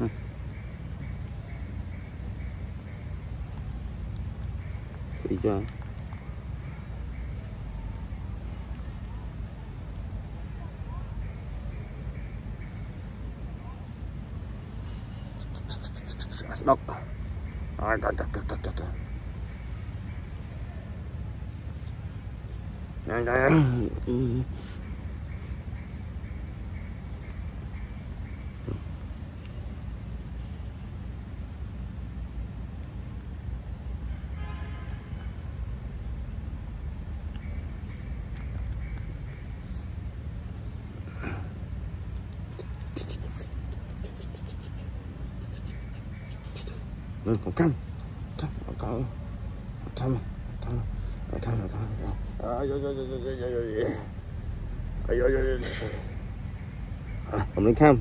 Đi cho. Đọc. Rồi, trời, rồi trời, trời, trời, trời. Đây, đây. Lên còn căng. Căng căng. Căng căng. Căng căng. Căng căng căng căng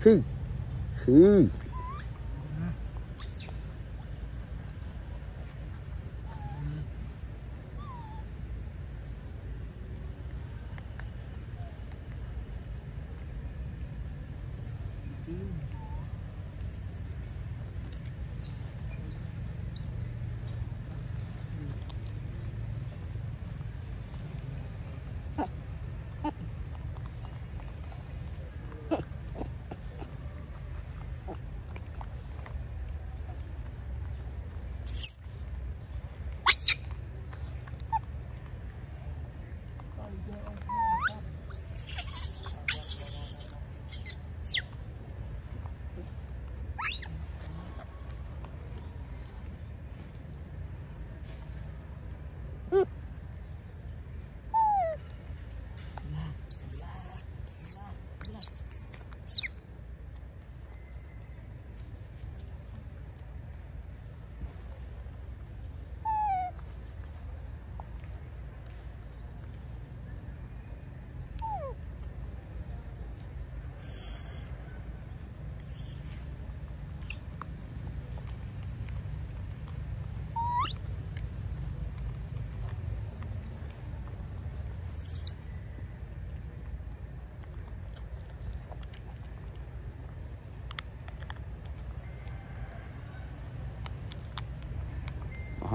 嘿，嘿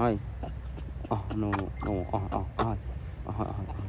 ahoy. Oh no, no, oh, oh, ahoy. Ahoy, ahoy.